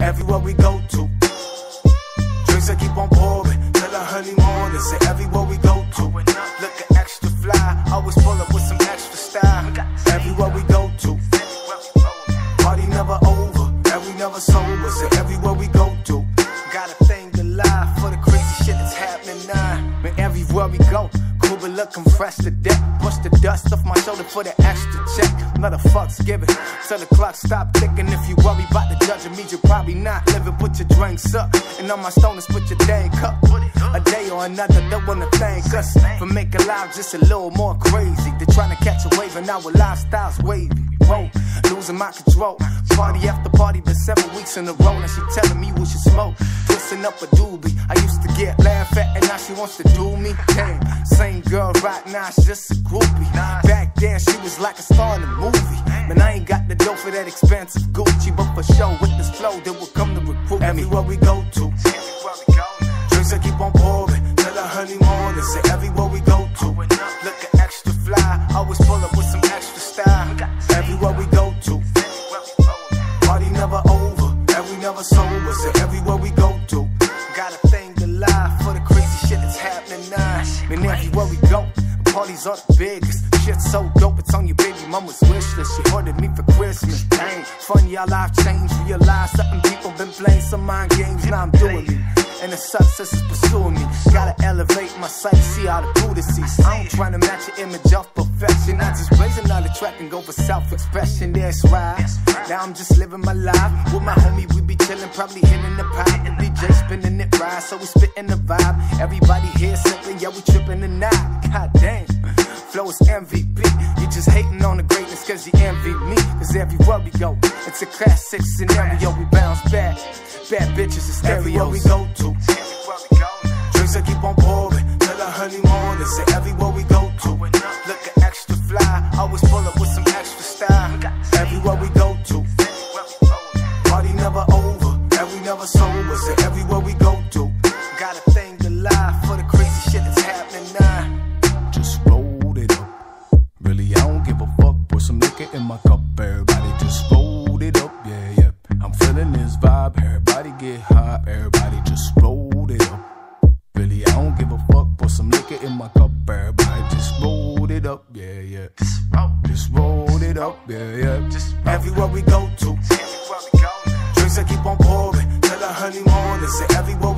Everywhere we go to, drinks that keep on pouring till the early morning. Say everywhere we go to, looking extra fly, always pull up with some extra style. Everywhere we go to, party never over, and we never sober. Say everywhere we go to, got a thing alive for the crazy shit that's happening now. Man, everywhere we go. Cuba looking fresh to death. Push the dust off my shoulder for the extra check. Not a fuck's given. Till the clock stop ticking. If you worry about the judging me, you're probably not living. Put your drinks up. And on my stoners, put your dang cup. A day or another, they wanna thank us for making life just a little more crazy. They're trying to catch a wave, and our lifestyle's wavy. Whoa, losing my control. Party after party, been seven weeks in a row. Now she telling me we should smoke. Twisting up a doobie. I used to get laughed at, and now she wants to do me. Damn, same girl right now, she's just a groupie. Back then, she was like a star in a movie. Man, I ain't got the dough for that expensive Gucci, but for sure, with this flow, they will come to recruit me. Everywhere we go to, drinks that keep on pouring till the early morning. Say everywhere we go to, looking extra fly, always pull up with some extra style. Everywhere we go are the biggest. Shit so dope, it's on your baby mama's wish list. She ordered me for Christmas. Dang, funny how life changed. Realize something people been playing some mind games. Now I'm doing me. And the success is pursuing me. Gotta elevate my sight, see how the Buddha sees. I ain't trying to match your image of perfection. I just on the track and go for self expression. That's right. Now I'm just living my life. With my homie, we be chilling, probably hitting the pipe. The DJ spinning it right, so we spitting the vibe. Everybody here something, yeah, we trippin' the night. God damn. Flow is MVP. You just hating on the greatness cause you envy me. Cause everywhere we go, it's a classic scenario. We bounce back. Bad bitches is stereo. Everywhere we go to. We never sober. Everywhere we go to. Got a thing alive for the crazy shit that's happening now. just rolled it up. Really, I don't give a fuck. Put some liquor in my cup. Everybody just rolled it up. Yeah, yeah. I'm feeling this vibe. Everybody get high. Everybody just rolled it up. Really, I don't give a fuck. Put some liquor in my cup. Everybody just rolled it up. Yeah, yeah. Just rolled it up. Yeah, yeah. Just Everywhere we go to. Drinks that keep on pouring early morning. Say everywhere